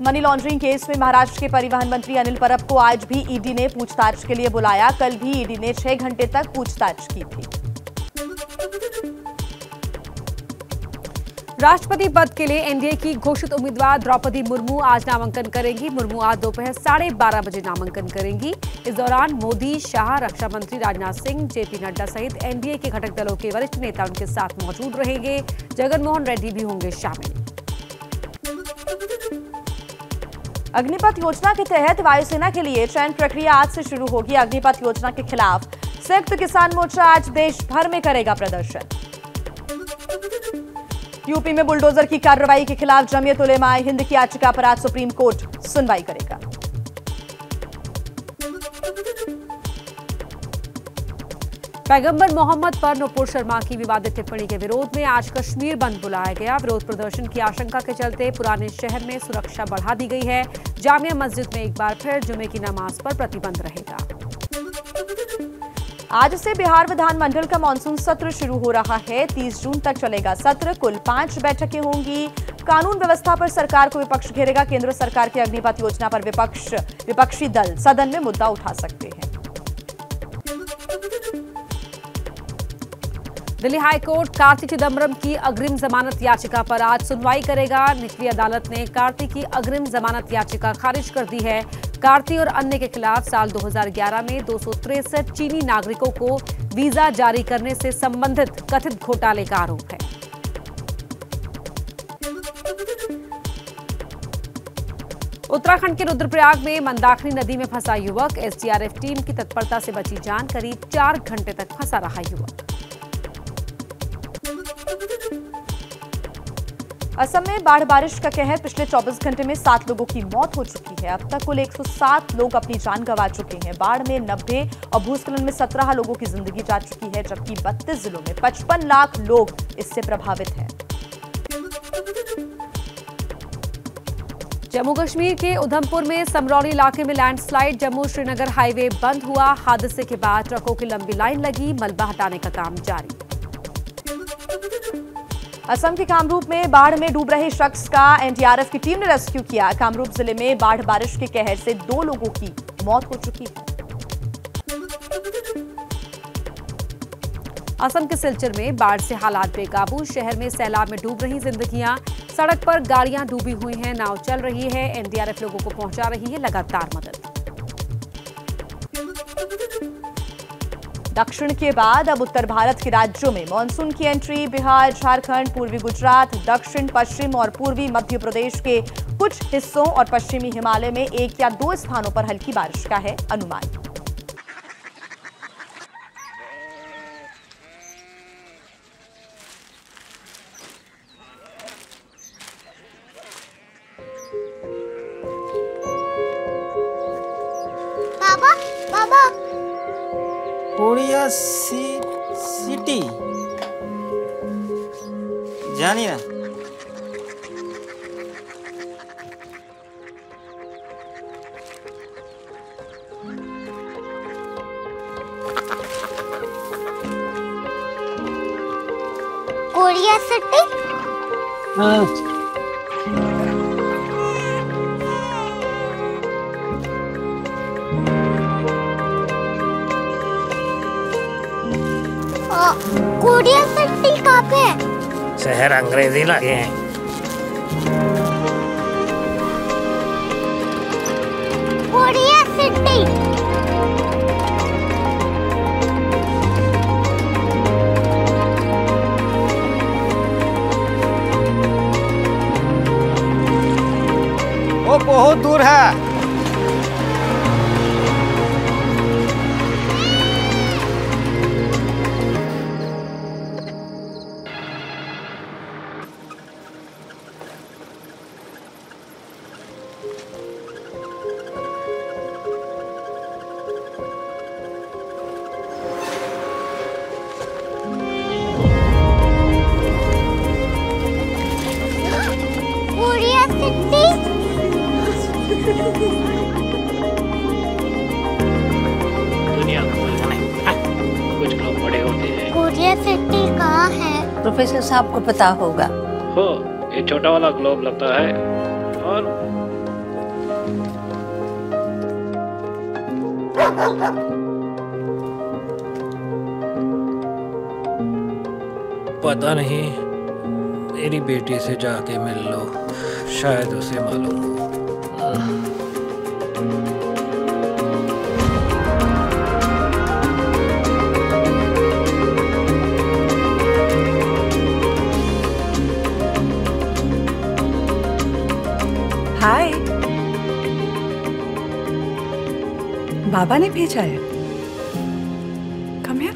Money laundering case में महाराष्ट्र के परिवहन मंत्री अनिल परब को आज भी ईडी ने पूछताछ के लिए बुलाया। कल भी ईडी ने छह घंटे तक पूछताछ की थी। राष्ट्रपति पद के लिए एनडीए की घोषित उम्मीदवार द्रौपदी मुर्मू आज नामांकन करेंगी। मुर्मू आज दोपहर साढ़े बारह बजे नामांकन करेंगी। इस दौरान मोदी, शाह रक्षा मंत्री राजनाथ सिंह, जेपी नड्डा सहित एनडीए के घटक दलों के वरिष्ठ नेता उनके साथ मौजूद रहेंगे। जगनमोहन रेड्डी भी होंगे शामिल। अग्निपथ योजना के तहत वायुसेना के लिए चयन प्रक्रिया आज से शुरू होगी। अग्निपथ योजना के खिलाफ संयुक्त किसान मोर्चा आज देश भर में करेगा प्रदर्शन। यूपी में बुलडोजर की कार्रवाई के खिलाफ जमीयत उलेमा हिंद की याचिका पर आज सुप्रीम कोर्ट सुनवाई करेगा। पैगंबर मोहम्मद पर नुपुर शर्मा की विवादित टिप्पणी के विरोध में आज कश्मीर बंद बुलाया गया। विरोध प्रदर्शन की आशंका के चलते पुराने शहर में सुरक्षा बढ़ा दी गई है। जामिया मस्जिद में एक बार फिर जुमे की नमाज़ पर प्रतिबंध रहेगा। आज से बिहार विधानमंडल का मानसून सत्र शुरू हो रहा है। 30 जून तक चलेगा सत्र। कुल पाँच बैठकें होंगी। कानून व्यवस्था पर सरकार को विपक्ष घेरेगा। केंद्र सरकार की अग्निपथ योजना पर विपक्ष, विपक्षी दल सदन में मुद्दा उठा सकते हैं। दिल्ली हाईकोर्ट कार्ति चिदम्बरम की अग्रिम जमानत याचिका पर आज सुनवाई करेगा। निचली अदालत ने कार्ति की अग्रिम जमानत याचिका खारिज कर दी है। कार्ति और अन्य के खिलाफ साल 2011 में दो चीनी नागरिकों को वीज़ा जारी करने से संबंधित कथित घोटाले का आरोप है। उत्तराखंड के रुद्रप्रयाग में मंदाकिनी नदी में फंसा युवक। एसडीआरएफ टीम की तत्परता से बची जान करीब चार घंटे तक फंसा रहा युवक। असम में बाढ़ बारिश का कहर, पिछले 24 घंटे में सात लोगों की मौत हो चुकी है। अब तक कुल 107 लोग अपनी जान गंवा चुके हैं। बाढ़ में 90 और भूस्खलन में 17 लोगों की ज़िंदगी जा चुकी है, जबकि 32 जिलों में 55 लाख लोग इससे प्रभावित हैं। जम्मू कश्मीर के उधमपुर में समरौली इलाके में लैंडस्लाइड, जम्मू श्रीनगर हाईवे बंद हुआ। हादसे के बाद ट्रकों की लंबी लाइन लगी, मलबा हटाने का काम जारी। असम के कामरूप में बाढ़ में डूब रहे शख्स का एनडीआरएफ की टीम ने रेस्क्यू किया। कामरूप ज़िले में बाढ़ बारिश के कहर से दो लोगों की मौत हो चुकी है। असम के सिलचर में बाढ़ से हालात बेकाबू। शहर में सैलाब में डूब रही जिंदगियाँ। सड़क पर गाड़ियाँ डूबी हुई हैं, नाव चल रही है। एनडीआरएफ लोगों को पहुँचा रही है लगातार मदद। दक्षिण के बाद अब उत्तर भारत के राज्यों में मानसून की एंट्री बिहार, झारखंड, पूर्वी गुजरात, दक्षिण, पश्चिम और पूर्वी मध्य प्रदेश के कुछ हिस्सों और पश्चिमी हिमालय में एक या दो स्थानों पर हल्की बारिश का है अनुमान। बाबा बाबा कोरिया सी सिटी जानी ना कोरिया सिटी अ, कोरिया सिटी कहाँ पे है? शहर अंग्रेज़ी लगे हैं। कोरिया सिटी वो बहुत दूर है। दुनिया कुछ लोग बड़े होते हैं सिटी कहाँ है प्रोफेसर साहब को पता होगा। हो ये छोटा वाला ग्लोब लगता है। और पता नहीं मेरी बेटी से जाके मिल लो। शायद उसे मालूम हो। हाय। बाबा ने भेजा है। Come here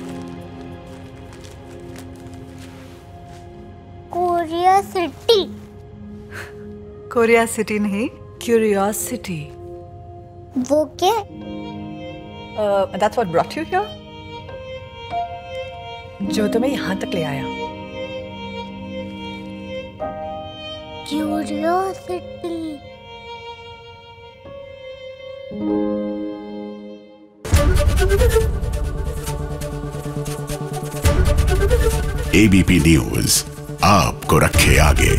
Korea city Korea city नहीं? क्यूरियोसिटी वो क्या? That's what brought you here जो तुम्हें यहाँ तक ले आया। क्यूरियोसिटी एबीपी न्यूज़ आपको रखे आगे।